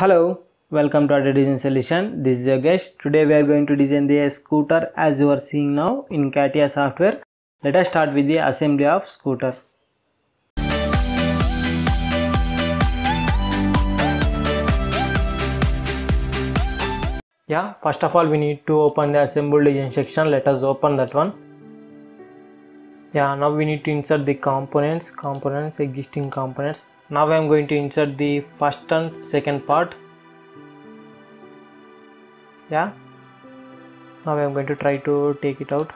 Hello, welcome to Auto Design Solution. This is your guest. Today we are going to design the scooter as you are seeing now in CATIA software. Let us start with the assembly of scooter. Yeah, first of all we need to open the assemble design section. Let us open that one. Yeah, now we need to insert the components, components, existing components. Now I am going to insert the first and second part. Yeah. Now I am going to try to take it out.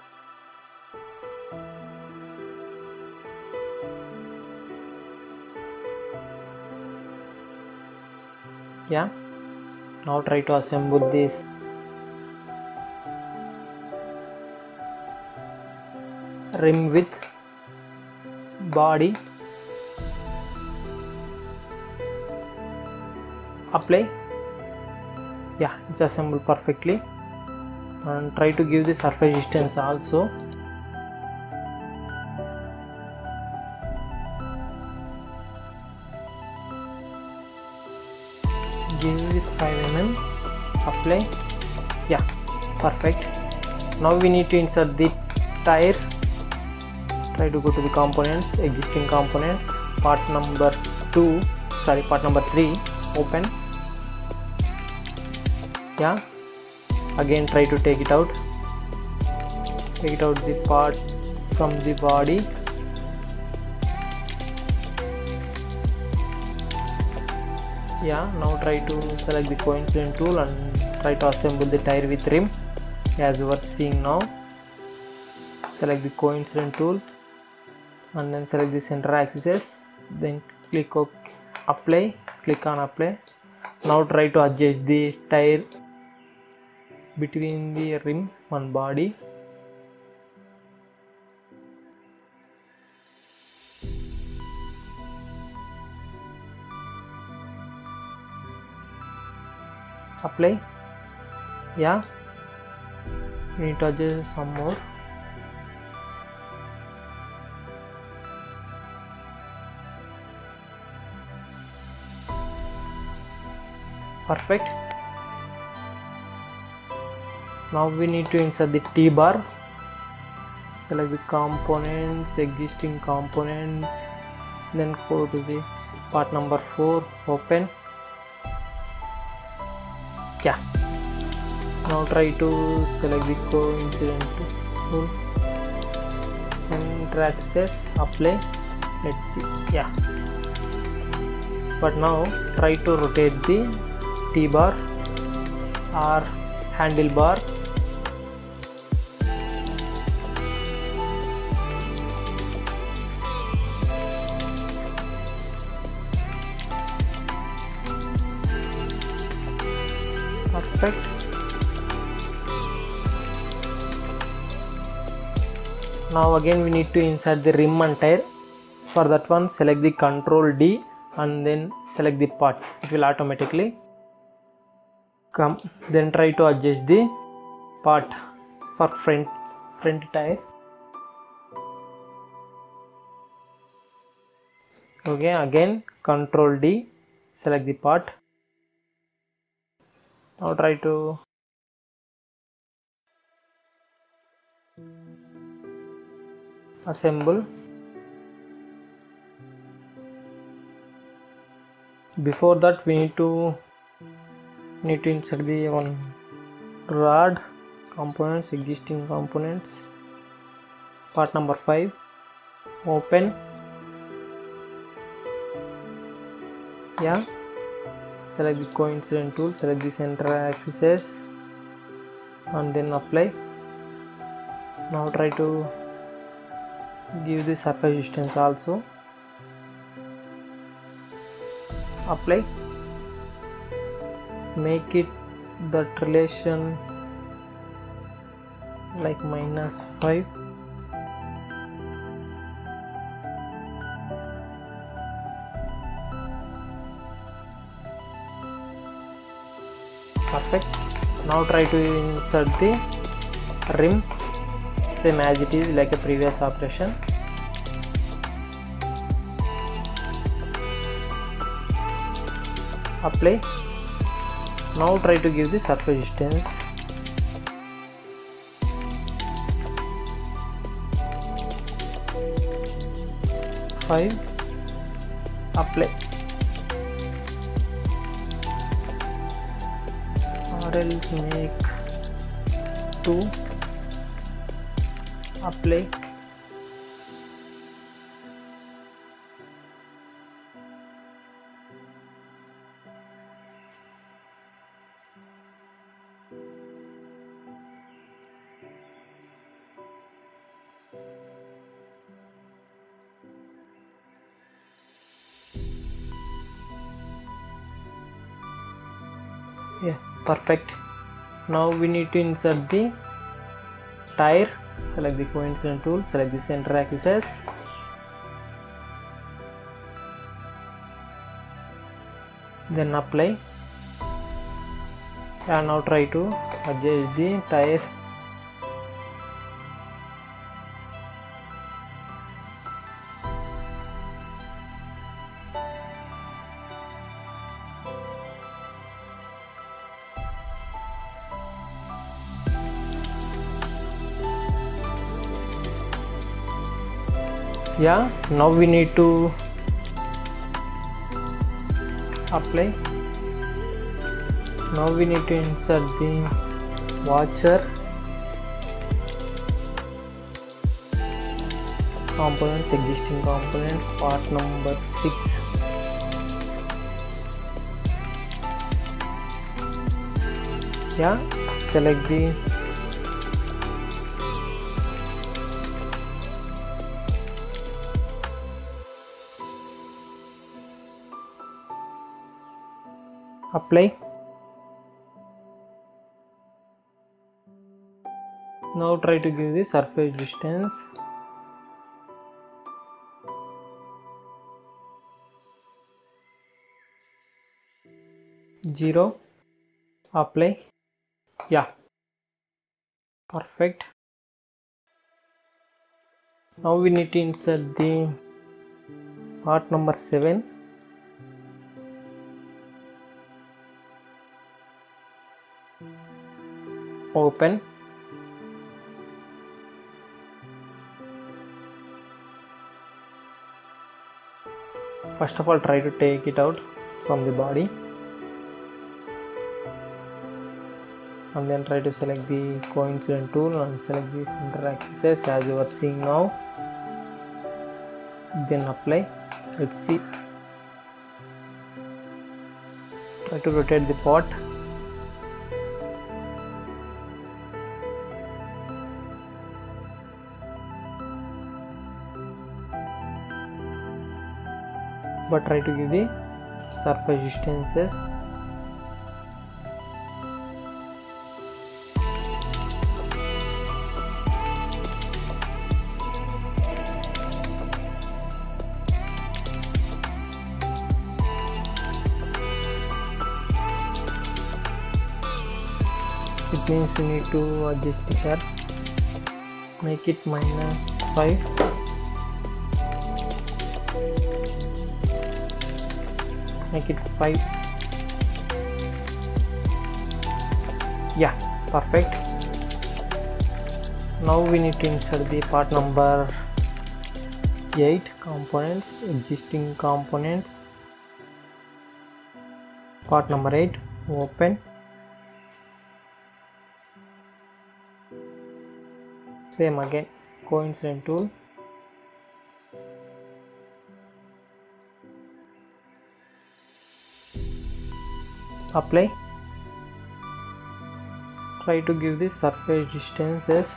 Yeah. Now try to assemble this rim with body apply. Yeah it's assembled perfectly. And try to give the surface distance also. Give it 5 mm. Apply. Yeah perfect. Now we need to insert the tire. Try to go to the components existing components. Part number 2 sorry part number 3 open yeah. Again try to take it out. Take it out the part from the body. Yeah now try to select the coincident tool and try to assemble the tire with rim as you are seeing now. Select the coincident tool and then select the center axis then click ok apply click on apply. Now try to adjust the tire between the rim and body apply yeah we need to adjust some more perfect now we need to insert the t-bar select the components existing components then go to the part number 4 open. Yeah. Now try to select the coincident tool. Center axis apply. Let's see. Yeah. But now try to rotate the t-bar or handlebar perfect now again we need to insert the rim and tire. For that one select the control D and then select the part. It will automatically come. Then try to adjust the part for front front tire. Okay again control D select the part now try to. Assemble. Before that we need to need to insert the one rod components existing components. Part number 5 open. Yeah select the coincident tool select the center axis and then apply. Now try to give the surface distance also. Apply. Make it that relation like minus 5 perfect. Now try to insert the rim same as it is like a previous operation. Apply. Now try to give the surface distance. Five. Apply or else make two apply perfect. Now we need to insert the tire. Select the coincident tool. Select the center axis. Then apply. And now try to adjust the tire yeah now we need to apply now we need to insert the washer components existing components part number 6 yeah select the apply. Now try to give the surface distance. Zero. Apply. Yeah. Perfect. Now we need to insert the part number 7 open. First of all try to take it out from the body. And then try to select the coincident tool and select the center axis as you are seeing now. Then apply. Let's see. Try to rotate the pot but try to give the surface distances. It means we need to adjust here. Make it minus 5 make it 5 yeah perfect. Now we need to insert the part number 8 components existing components. Part number 8 open. Same again coincident tool apply. Try to give the surface distances.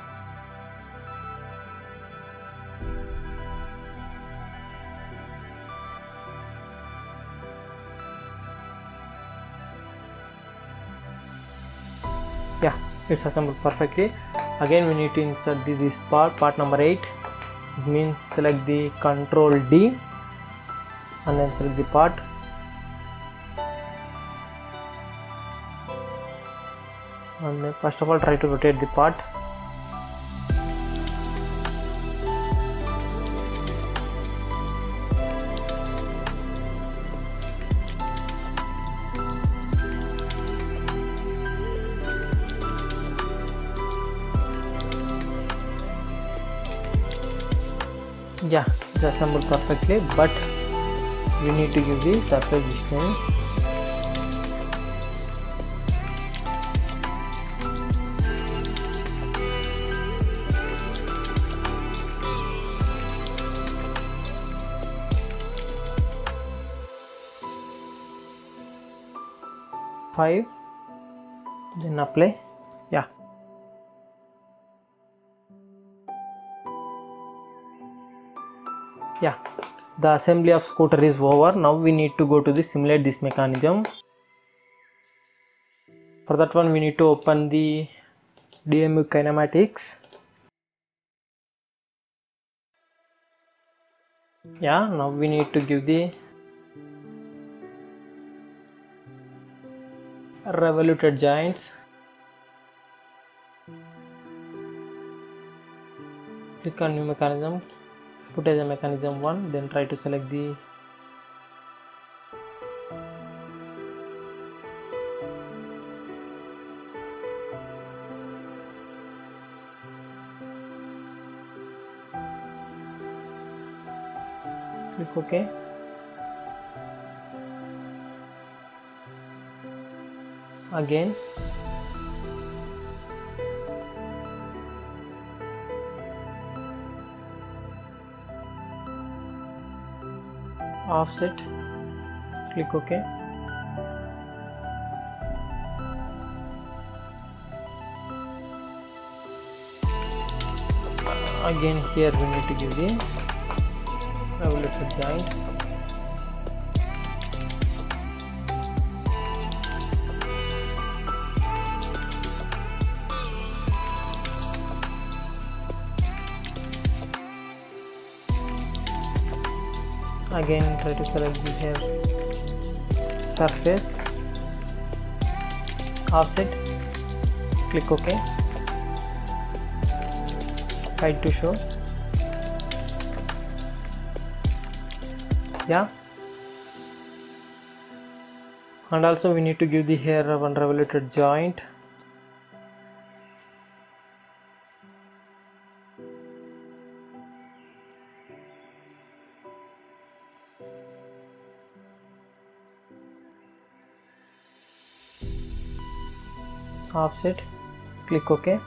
Yeah it's assembled perfectly. Again we need to insert the, this part part number 8 it means select the control D and then select the part and first of all try to rotate the part yeah it's assembled perfectly but we need to give the surface distance five. Then apply yeah. Yeah. The assembly of scooter is over. Now we need to go to the simulate this mechanism. For that one we need to open the DMU kinematics. Yeah. Now we need to give the revoluted joints click on new mechanism put as a mechanism 1 then try to select the click ok again. Offset. Click ok. Again here we need to give the I will revoluted joint again try to select the hair surface. Offset click ok. Hide to show. Yeah. And also we need to give the hair one revoluted joint offset click ok.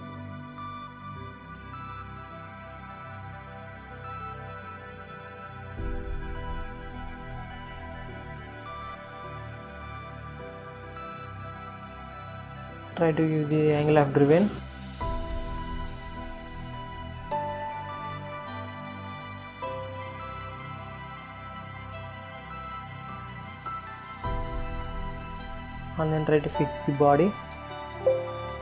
Try to give the angle of driven. And then try to fix the body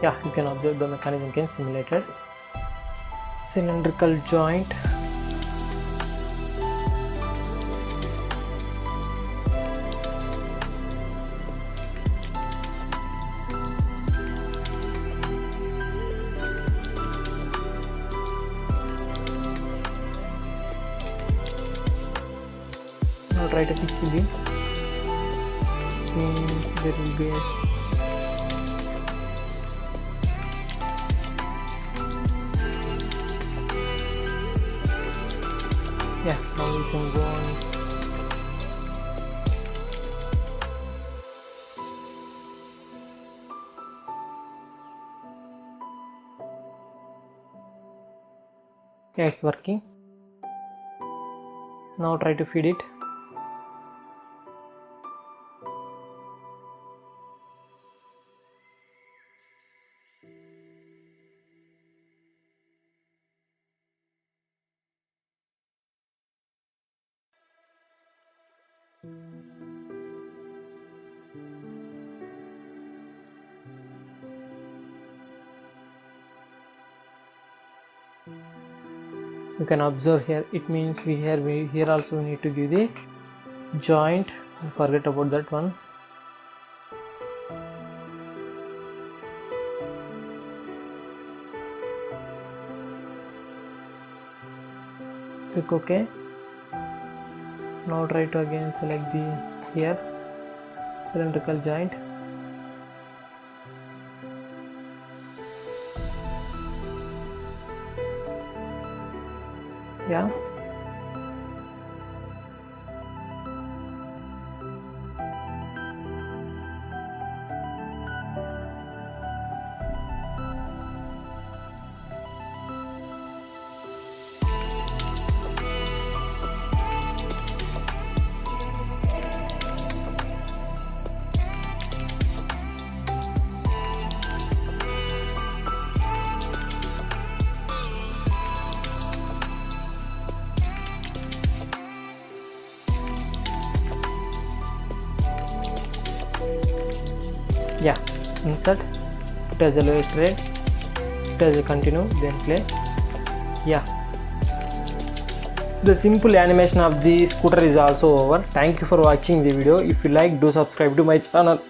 yeah you can observe the mechanism can simulated. Cylindrical joint. Now try to fix beam means there will be a yeah it's working. Now try to feed it you can observe here. It means we here we here also we need to give the joint. Forget about that one. Click ok. Now try to again select the here cylindrical joint yeah yeah insert. Put as a lowest rate put as a continue then play. Yeah. The simple animation of the scooter is also over. Thank you for watching the video. If you like do subscribe to my channel